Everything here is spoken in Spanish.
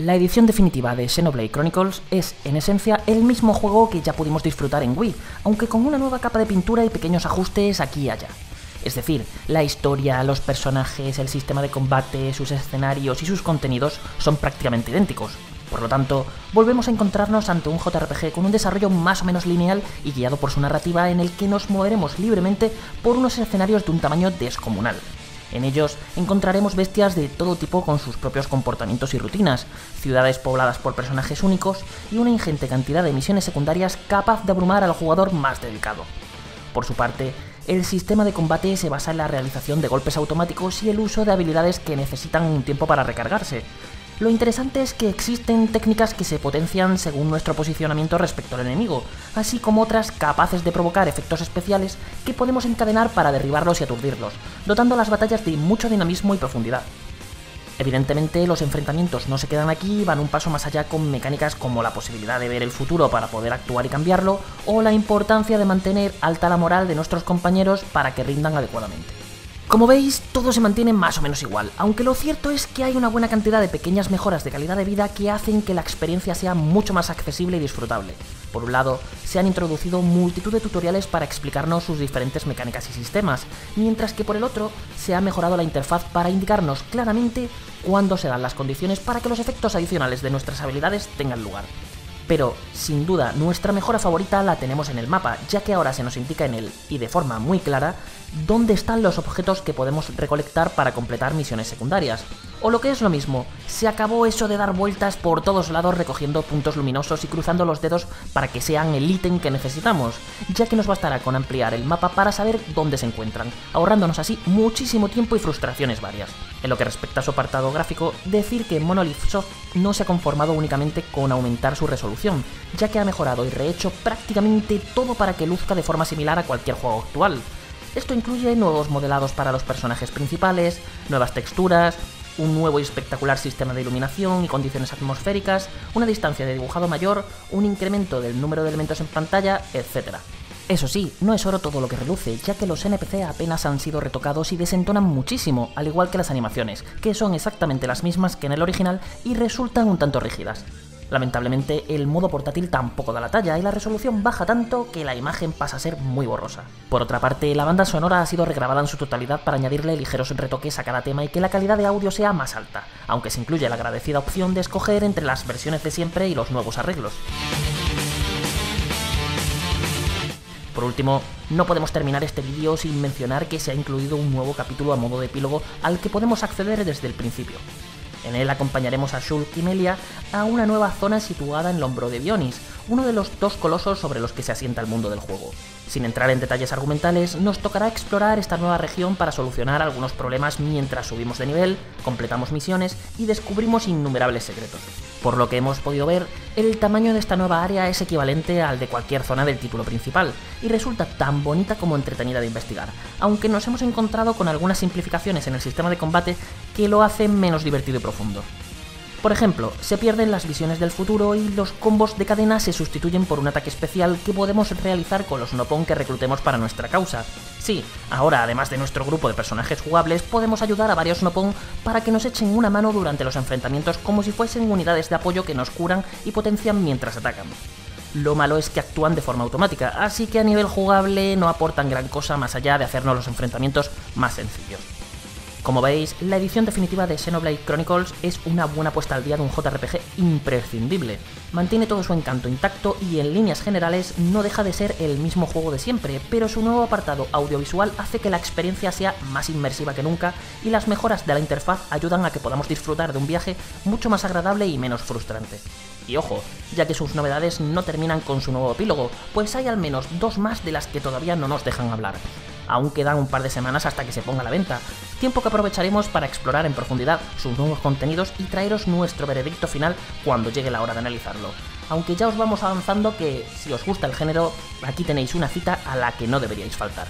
la edición definitiva de Xenoblade Chronicles es, en esencia, el mismo juego que ya pudimos disfrutar en Wii, aunque con una nueva capa de pintura y pequeños ajustes aquí y allá. Es decir, la historia, los personajes, el sistema de combate, sus escenarios y sus contenidos son prácticamente idénticos. Por lo tanto, volvemos a encontrarnos ante un JRPG con un desarrollo más o menos lineal y guiado por su narrativa en el que nos moveremos libremente por unos escenarios de un tamaño descomunal. En ellos encontraremos bestias de todo tipo con sus propios comportamientos y rutinas, ciudades pobladas por personajes únicos y una ingente cantidad de misiones secundarias capaz de abrumar al jugador más dedicado. Por su parte, el sistema de combate se basa en la realización de golpes automáticos y el uso de habilidades que necesitan un tiempo para recargarse, lo interesante es que existen técnicas que se potencian según nuestro posicionamiento respecto al enemigo, así como otras capaces de provocar efectos especiales que podemos encadenar para derribarlos y aturdirlos, dotando las batallas de mucho dinamismo y profundidad. Evidentemente los enfrentamientos no se quedan aquí y van un paso más allá con mecánicas como la posibilidad de ver el futuro para poder actuar y cambiarlo, o la importancia de mantener alta la moral de nuestros compañeros para que rindan adecuadamente. Como veis, todo se mantiene más o menos igual, aunque lo cierto es que hay una buena cantidad de pequeñas mejoras de calidad de vida que hacen que la experiencia sea mucho más accesible y disfrutable. Por un lado, se han introducido multitud de tutoriales para explicarnos sus diferentes mecánicas y sistemas, mientras que por el otro, se ha mejorado la interfaz para indicarnos claramente cuándo se dan las condiciones para que los efectos adicionales de nuestras habilidades tengan lugar. Pero, sin duda, nuestra mejora favorita la tenemos en el mapa, ya que ahora se nos indica en él, y de forma muy clara, dónde están los objetos que podemos recolectar para completar misiones secundarias. O lo que es lo mismo, se acabó eso de dar vueltas por todos lados recogiendo puntos luminosos y cruzando los dedos para que sean el ítem que necesitamos, ya que nos bastará con ampliar el mapa para saber dónde se encuentran, ahorrándonos así muchísimo tiempo y frustraciones varias. En lo que respecta a su apartado gráfico, decir que Monolith Soft no se ha conformado únicamente con aumentar su resolución, ya que ha mejorado y rehecho prácticamente todo para que luzca de forma similar a cualquier juego actual. Esto incluye nuevos modelados para los personajes principales, nuevas texturas, un nuevo y espectacular sistema de iluminación y condiciones atmosféricas, una distancia de dibujado mayor, un incremento del número de elementos en pantalla, etc. Eso sí, no es oro todo lo que reluce, ya que los NPC apenas han sido retocados y desentonan muchísimo, al igual que las animaciones, que son exactamente las mismas que en el original y resultan un tanto rígidas. Lamentablemente, el modo portátil tampoco da la talla y la resolución baja tanto que la imagen pasa a ser muy borrosa. Por otra parte, la banda sonora ha sido regrabada en su totalidad para añadirle ligeros retoques a cada tema y que la calidad de audio sea más alta, aunque se incluye la agradecida opción de escoger entre las versiones de siempre y los nuevos arreglos. Por último, no podemos terminar este vídeo sin mencionar que se ha incluido un nuevo capítulo a modo de epílogo al que podemos acceder desde el principio. En él acompañaremos a Shulk y Melia a una nueva zona situada en Lombro de Bionis, uno de los dos colosos sobre los que se asienta el mundo del juego. Sin entrar en detalles argumentales, nos tocará explorar esta nueva región para solucionar algunos problemas mientras subimos de nivel, completamos misiones y descubrimos innumerables secretos. Por lo que hemos podido ver, el tamaño de esta nueva área es equivalente al de cualquier zona del título principal, y resulta tan bonita como entretenida de investigar, aunque nos hemos encontrado con algunas simplificaciones en el sistema de combate que lo hacen menos divertido y profundo. Por ejemplo, se pierden las visiones del futuro y los combos de cadena se sustituyen por un ataque especial que podemos realizar con los Nopon que reclutemos para nuestra causa. Sí, ahora además de nuestro grupo de personajes jugables, podemos ayudar a varios Nopon para que nos echen una mano durante los enfrentamientos como si fuesen unidades de apoyo que nos curan y potencian mientras atacan. Lo malo es que actúan de forma automática, así que a nivel jugable no aportan gran cosa más allá de hacernos los enfrentamientos más sencillos. Como veis, la edición definitiva de Xenoblade Chronicles es una buena puesta al día de un JRPG imprescindible. Mantiene todo su encanto intacto y en líneas generales no deja de ser el mismo juego de siempre, pero su nuevo apartado audiovisual hace que la experiencia sea más inmersiva que nunca y las mejoras de la interfaz ayudan a que podamos disfrutar de un viaje mucho más agradable y menos frustrante. Y ojo, ya que sus novedades no terminan con su nuevo epílogo, pues hay al menos dos más de las que todavía no nos dejan hablar. Aún quedan un par de semanas hasta que se ponga a la venta, tiempo que aprovecharemos para explorar en profundidad sus nuevos contenidos y traeros nuestro veredicto final cuando llegue la hora de analizarlo. Aunque ya os vamos avanzando que si os gusta el género, aquí tenéis una cita a la que no deberíais faltar.